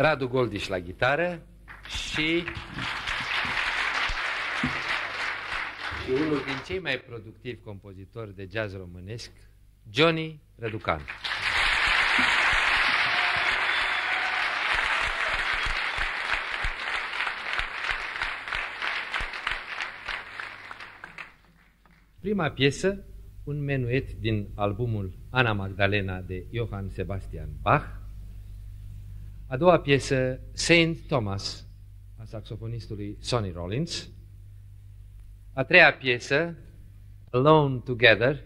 Radu Goldiș la gitară și, și unul din cei mai productivi compozitori de jazz românesc, Johnny Răducan. Prima piesă, un menuet din albumul Ana Magdalena de Johann Sebastian Bach. A doua piesă, Saint Thomas, a saxofonistului Sonny Rollins. A treia piesă, Alone Together,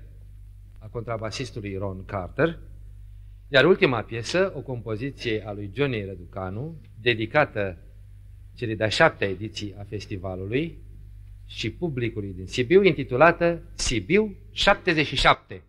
a contrabasistului Ron Carter. Iar ultima piesă, o compoziție a lui Johnny Răducanu, dedicată celei de-a șaptea ediții a festivalului, și publicului din Sibiu, intitulată Sibiu 77.